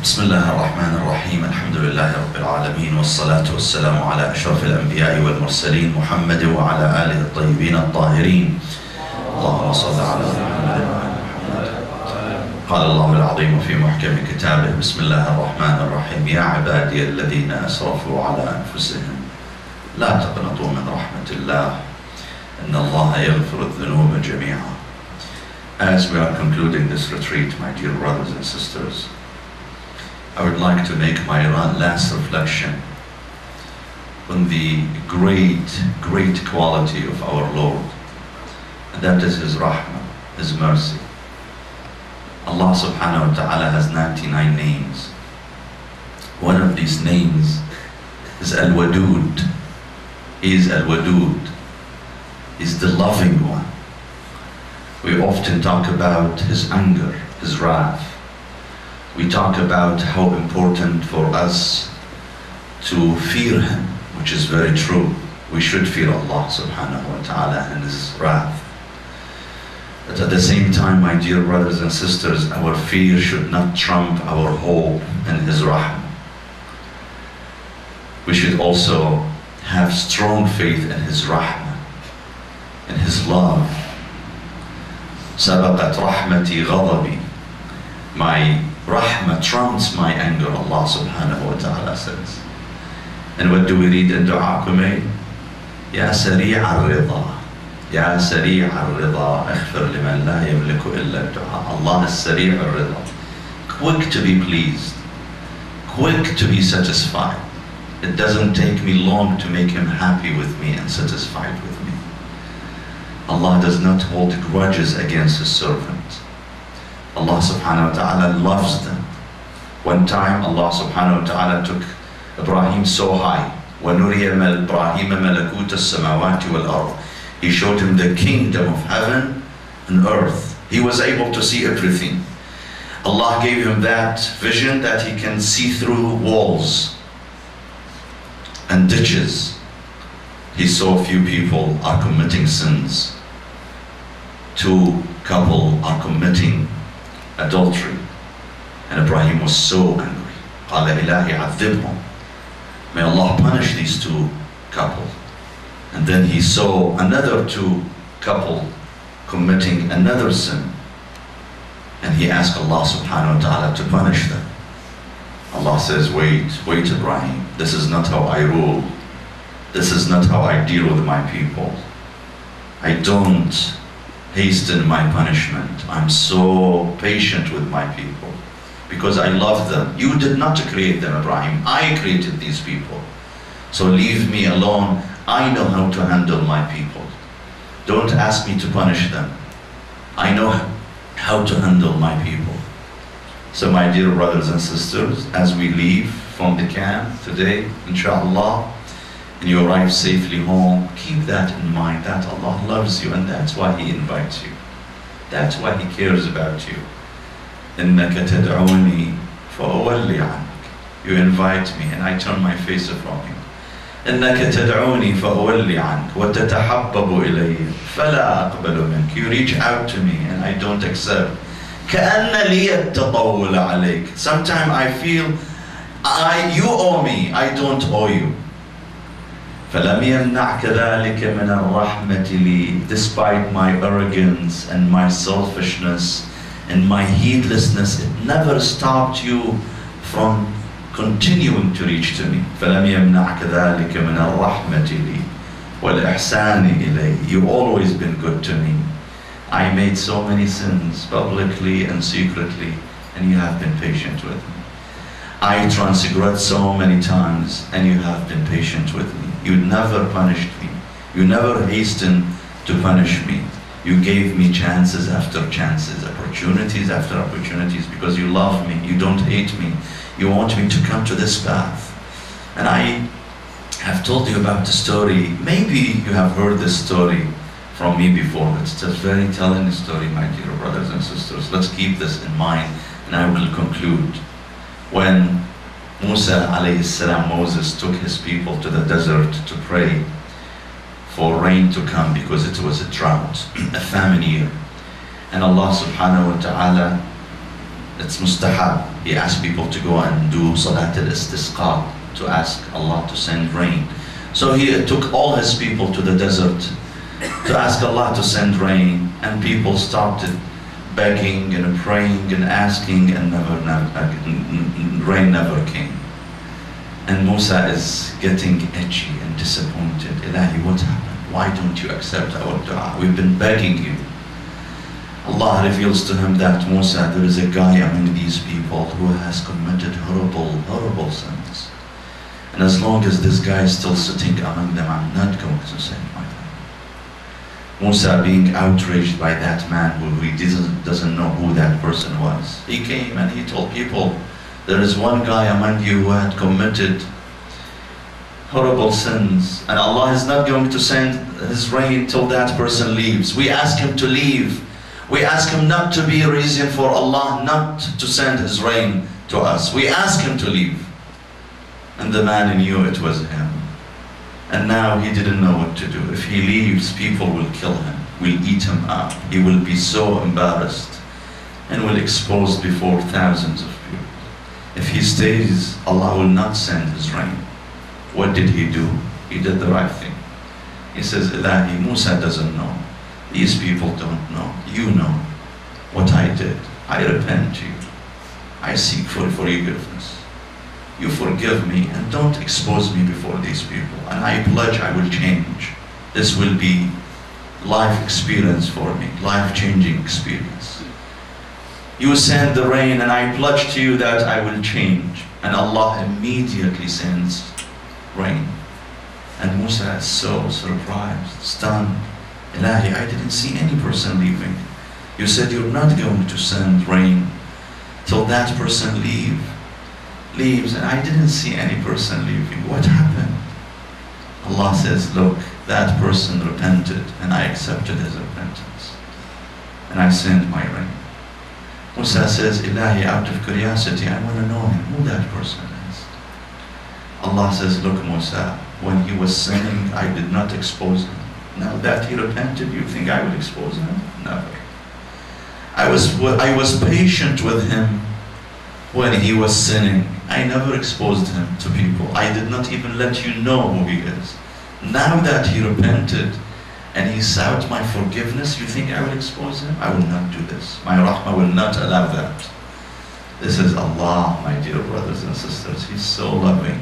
بسم الله الرحمن الرحيم. الحمد لله رب العالمين والصلاة والسلام على أشرف الأنبياء والمرسلين محمد وعلى آله الطيبين الطاهرين. اللهم صل على محمد. قال الله العظيم في محكم كتابه بسم الله الرحمن الرحيم. يا عبادي الذين أسرفوا على أنفسهم لا تقنطوا من رحمة الله. إن الله يغفر الذنوب جميعا. As we are concluding this retreat, my dear brothers and sisters, I would like to make my last reflection on the great, great quality of our Lord. And that is His rahmah, His mercy. Allah subhanahu wa ta'ala has 99 names. One of these names is Al-Wadud. He is Al-Wadud. He's the loving one. We often talk about His anger, His wrath We talk about how important for us to fear Him, which is very true. We should fear Allah subhanahu wa ta'ala and His wrath. But at the same time, my dear brothers and sisters, our fear should not trump our hope in His rahmah. We should also have strong faith in His rahmah, in His love. سبقت رحمتي غضبي. My Rahmah trumps my anger, Allah subhanahu wa ta'ala says. And what do we read in Dua Kumail? Ya Sari' al-Rida. Ya Sari' al-Rida. Akhfir liman la yamliku illa dua. Allah is Sari' al-Rida. Quick to be pleased. Quick to be satisfied. It doesn't take me long to make him happy with me and satisfied with me. Allah does not hold grudges against his servant. Allah subhanahu wa ta'ala loves them one time Allah subhanahu wa ta'ala took Ibrahim so high وَنُرِيَ إِبْرَاهِيمَ مَلَكُوتَ السَّمَاوَاتِ وَالْأَرْضِ He showed him the kingdom of heaven and earth. He was able to see everything. Allah gave him that vision that he can see through walls and ditches. He saw few people are committing sins. Two couple are committing adultery. And Ibrahim was so angry. قال إلهي عذبهم May Allah punish these two couple. And then he saw another two couple committing another sin. And he asked Allah subhanahu wa ta'ala to punish them. Allah says, wait, wait Ibrahim, this is not how I rule. This is not how I deal with my people. I don't hasten my punishment. I'm so patient with my people because I love them. You did not create them, Ibrahim. I created these people. So leave me alone. I know how to handle my people. Don't ask me to punish them. I know how to handle my people. So my dear brothers and sisters, as we leave from the camp today, inshallah, and you arrive safely home, keep that in mind that Allah loves you and that's why He invites you. That's why He cares about you. إنك تدعوني فأولي عنك You invite me and I turn my face from you إنك تدعوني فأولي عنك وتتحبب إلي فلا أقبل منك You reach out to me and I don't accept كأن لي التطول عليك Sometimes I feel I, you owe me, I don't owe you فلم يمنعك ذلك من الرحمة لي Despite my arrogance and my selfishness and my heedlessness, it never stopped you from continuing to reach to me. فلم يمنعك ذلك من الرحمة لي والإحسان إلي. You've always been good to me. I made so many sins publicly and secretly, and you have been patient with me. I transgressed so many times, and you have been patient with me. You never punished me. You never hastened to punish me. You gave me chances after chances, opportunities after opportunities because you love me, you don't hate me, you want me to come to this path. And I have told you about the story. Maybe you have heard this story from me before. It's a very telling story, my dear brothers and sisters. Let's keep this in mind and I will conclude. When Musa alayhi salam, Moses took his people to the desert to pray, for rain to come because it was a drought, a famine year. And Allah subhanahu wa ta'ala it's mustahab. He asked people to go and do salat al-istisqa, to ask Allah to send rain. So he took all his people to the desert to ask Allah to send rain, and people started begging and praying and asking, and never, never uh, rain never came. And Musa is getting edgy and disappointed. Ilahi, what happened? Why don't you accept our dua? We've been begging you. Allah reveals to him that Musa, there is a guy among these people who has committed horrible, horrible sins. And as long as this guy is still sitting among them, I'm not going to my Musa being outraged by that man who he doesn't, doesn't know who that person was. He came and he told people, there is one guy among you who had committed horrible sins and Allah is not going to send his rain till that person leaves. We ask him to leave. We ask him not to be a reason for Allah not to send his rain to us. We ask him to leave. And the man knew it was him. And now he didn't know what to do. If he leaves, people will kill him, will eat him up. He will be so embarrassed and will expose before thousands of people. If he stays, Allah will not send his rain. What did he do? He did the right thing. He says, Ilahi, Musa doesn't know. These people don't know. You know what I did. I repent to you. I seek for forgiveness you forgive me and don't expose me before these people. And I pledge I will change. This will be life experience for me, life-changing experience. You send the rain and I pledge to you that I will change. And Allah immediately sends rain. And Musa is so surprised, stunned. Ilahi, I didn't see any person leaving. You said you're not going to send rain till that person leave leaves and I didn't see any person leaving. What happened? Allah says, look, that person repented and I accepted his repentance. And I sent my ring. Musa says, Ilahi, out of curiosity, I want to know him, who that person is. Allah says, look Musa, when he was sinning, I did not expose him. Now that he repented, you think I would expose him? Never. I was, I was patient with him when he was sinning. I never exposed him to people. I did not even let you know who he is. Now that he repented and he sought my forgiveness, you think I will expose him? I will not do this. My rahmah will not allow that. This is Allah, my dear brothers and sisters. He's so loving,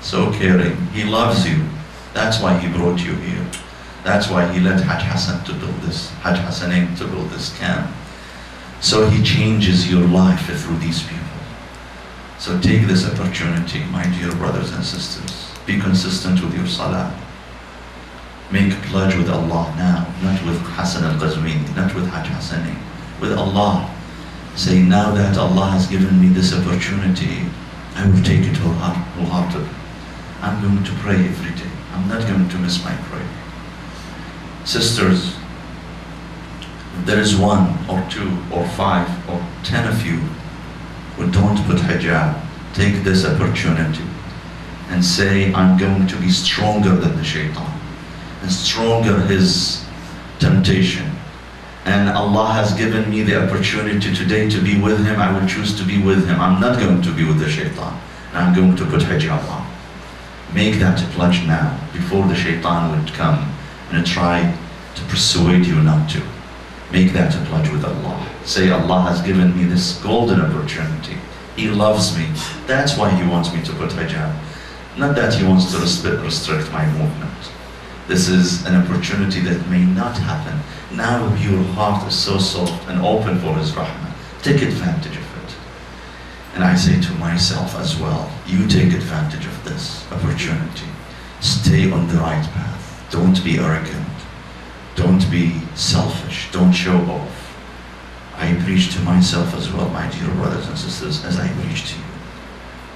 so caring. He loves you. That's why he brought you here. That's why he let Hajj Hassan to build this, Hajj Hassanin to build this camp. So he changes your life through these people. So take this opportunity, my dear brothers and sisters. Be consistent with your salah. Make a pledge with Allah now, not with Hassan al-Qazwini, not with Hajj Hassani, with Allah. Say, now that Allah has given me this opportunity, I will take it wholeheartedly. I'm going to pray every day. I'm not going to miss my prayer. Sisters, there is one or two or five or ten of you who don't put hijab, take this opportunity and say, I'm going to be stronger than the shaitan and stronger his temptation. And Allah has given me the opportunity today to be with him. I will choose to be with him. I'm not going to be with the shaitan. I'm going to put hijab on. Make that pledge now before the shaitan would come and try to persuade you not to. Make that a pledge with Allah. Say, Allah has given me this golden opportunity. He loves me. That's why He wants me to put hijab. Not that He wants to restrict my movement. This is an opportunity that may not happen. Now your heart is so soft and open for His rahmah. Take advantage of it. And I say to myself as well, you take advantage of this opportunity. Stay on the right path. Don't be arrogant. Don't be selfish. Don't show off. I preach to myself as well, my dear brothers and sisters, as I preach to you.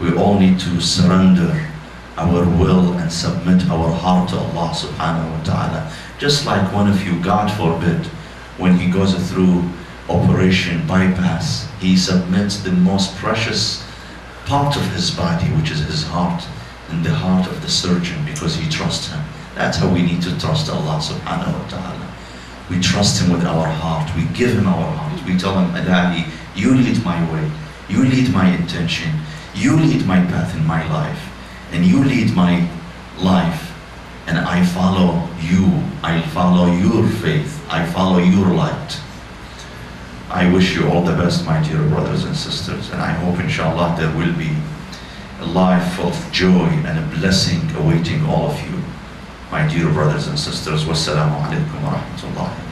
We all need to surrender our will and submit our heart to Allah subhanahu wa ta'ala. Just like one of you, God forbid, when he goes through operation bypass, he submits the most precious part of his body, which is his heart, in the heart of the surgeon because he trusts him. That's how we need to trust Allah subhanahu wa ta'ala. We trust Him with our heart. We give Him our heart. We tell Him, Ilahi, You lead my way. You lead my intention. You lead my path in my life. And you lead my life. And I follow you. I follow your faith. I follow your light. I wish you all the best, my dear brothers and sisters. And I hope, inshallah, there will be a life of joy and a blessing awaiting all of you. My dear brothers and sisters, wassalamu alaikum wa rahmatullahi